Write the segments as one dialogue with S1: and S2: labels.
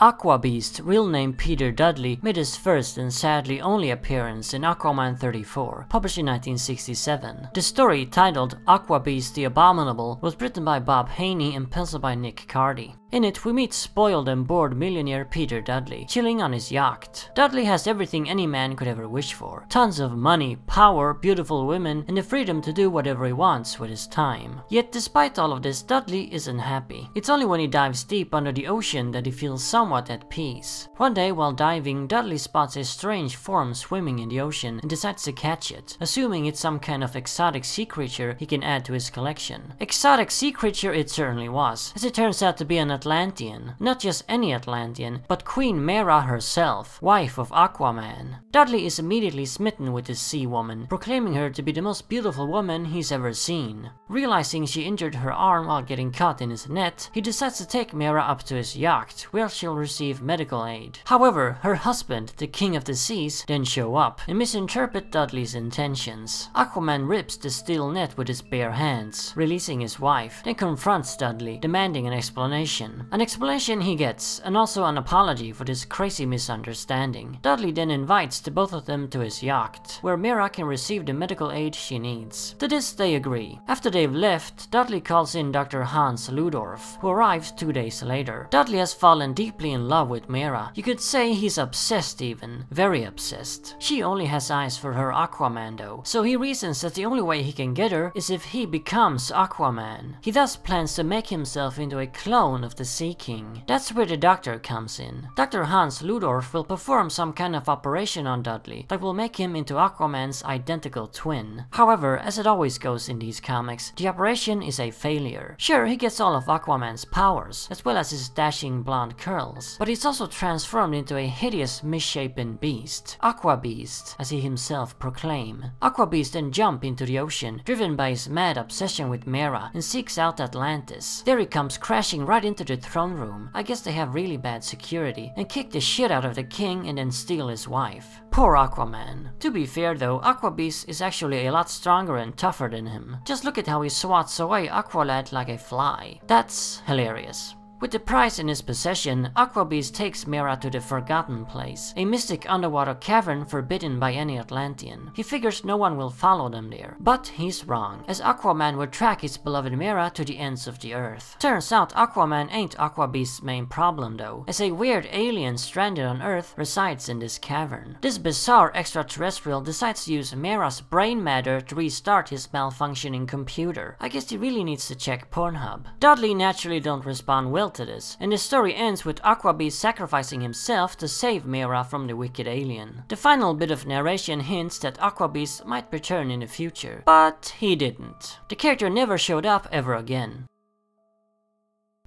S1: Aqua Beast, real name Peter Dudley, made his first and sadly only appearance in Aquaman 34, published in 1967. The story, titled Aquabeast the Abominable, was written by Bob Haney and penciled by Nick Cardy. In it, we meet spoiled and bored millionaire Peter Dudley, chilling on his yacht. Dudley has everything any man could ever wish for. Tons of money, power, beautiful women, and the freedom to do whatever he wants with his time. Yet despite all of this, Dudley isn't happy. It's only when he dives deep under the ocean that he feels somewhat at peace. One day while diving, Dudley spots a strange form swimming in the ocean and decides to catch it, assuming it's some kind of exotic sea creature he can add to his collection. Exotic sea creature it certainly was, as it turns out to be an Atlantean. Not just any Atlantean, but Queen Mera herself, wife of Aquaman. Dudley is immediately smitten with this sea woman, proclaiming her to be the most beautiful woman he's ever seen. Realizing she injured her arm while getting caught in his net, he decides to take Mera up to his yacht, where she'll receive medical aid. However, her husband, the King of the Seas, then show up and misinterpret Dudley's intentions. Aquaman rips the steel net with his bare hands, releasing his wife, then confronts Dudley, demanding an explanation. An explanation he gets, and also an apology for this crazy misunderstanding. Dudley then invites the both of them to his yacht, where Mera can receive the medical aid she needs. To this they agree. After they've left, Dudley calls in Dr. Hans Ludorf, who arrives two days later. Dudley has fallen deeply in love with Mera. You could say he's obsessed even, very obsessed. She only has eyes for her Aquaman though, so he reasons that the only way he can get her is if he becomes Aquaman. He thus plans to make himself into a clone of the Sea King. That's where the doctor comes in. Dr. Hans Ludorf will perform some kind of operation on Dudley that will make him into Aquaman's identical twin. However, as it always goes in these comics, the operation is a failure. Sure, he gets all of Aquaman's powers, as well as his dashing blonde curls, but he's also transformed into a hideous misshapen beast. Aqua Beast, as he himself proclaim. Aqua Beast then jump into the ocean, driven by his mad obsession with Mera, and seeks out Atlantis. There he comes crashing right into the throne room. I guess they have really bad security, and kick the shit out of the king and then steal his wife. Poor Aquaman. To be fair though, Aqua Beast is actually a lot stronger and tougher than him. Just look at how he swats away Aqualad like a fly. That's hilarious. With the prize in his possession, Aquabeast takes Mera to the Forgotten Place, a mystic underwater cavern forbidden by any Atlantean. He figures no one will follow them there, but he's wrong, as Aquaman would track his beloved Mera to the ends of the earth. Turns out Aquaman ain't Aquabeast's main problem though, as a weird alien stranded on Earth resides in this cavern. This bizarre extraterrestrial decides to use Mera's brain matter to restart his malfunctioning computer. I guess he really needs to check Pornhub. Dudley naturally don't respond well to this, and the story ends with Aquabeast sacrificing himself to save Mera from the wicked alien. The final bit of narration hints that Aquabeast might return in the future, but he didn't. The character never showed up ever again.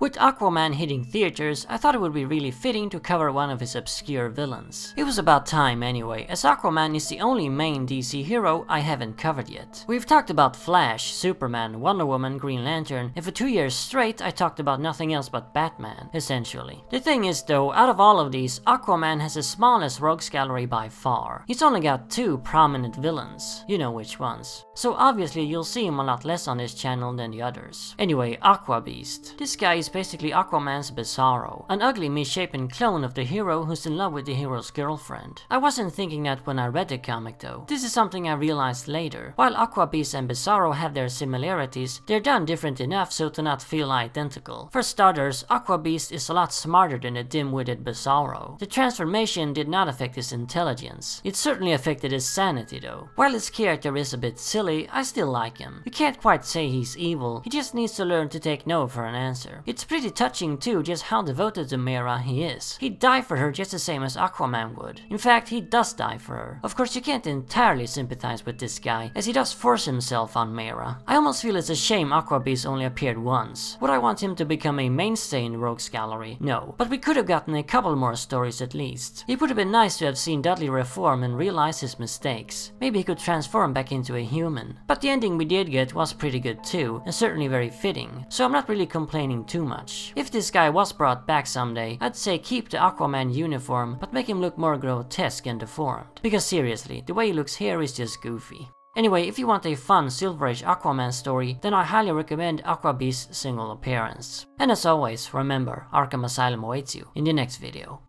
S1: With Aquaman hitting theaters, I thought it would be really fitting to cover one of his obscure villains. It was about time anyway, as Aquaman is the only main DC hero I haven't covered yet. We've talked about Flash, Superman, Wonder Woman, Green Lantern, and for two years straight I talked about nothing else but Batman, essentially. The thing is though, out of all of these, Aquaman has the smallest rogues gallery by far. He's only got two prominent villains, you know which ones. So obviously you'll see him a lot less on this channel than the others. Anyway, Aqua Beast. This guy is basically Aquaman's Bizarro, an ugly misshapen clone of the hero who's in love with the hero's girlfriend. I wasn't thinking that when I read the comic though. This is something I realized later. While Aqua Beast and Bizarro have their similarities, they're done different enough so to not feel identical. For starters, Aqua Beast is a lot smarter than the dim-witted Bizarro. The transformation did not affect his intelligence. It certainly affected his sanity though. While his character is a bit silly, I still like him. You can't quite say he's evil, he just needs to learn to take no for an answer. It's pretty touching too just how devoted to Mera he is. He'd die for her just the same as Aquaman would. In fact, he does die for her. Of course, you can't entirely sympathize with this guy, as he does force himself on Mera. I almost feel it's a shame Aquabeast only appeared once. Would I want him to become a mainstay in Rogue's Gallery? No. But we could have gotten a couple more stories at least. It would have been nice to have seen Dudley reform and realize his mistakes. Maybe he could transform back into a human. But the ending we did get was pretty good too, and certainly very fitting, so I'm not really complaining too much. If this guy was brought back someday, I'd say keep the Aquaman uniform, but make him look more grotesque and deformed. Because seriously, the way he looks here is just goofy. Anyway, if you want a fun Silver Age Aquaman story, then I highly recommend Aquabeast's single appearance. And as always, remember, Arkham Asylum awaits you in the next video.